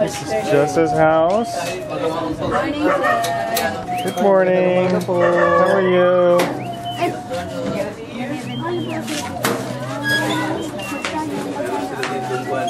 This is Jessa's house. Good morning. How are you?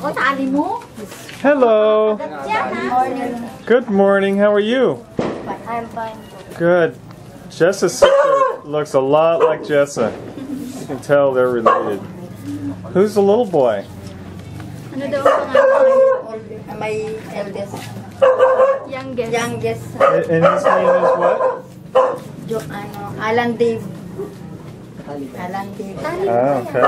Hello. Yan Good morning. How are you? I'm fine. Good. Jessa's sister looks a lot like Jessa. You can tell they're related. Who's the little boy? Ano daw ang pangalan? My eldest, Youngest. youngest, And and his name is what? jo, ano, Alan Dave. Alan Dave. Oh, okay.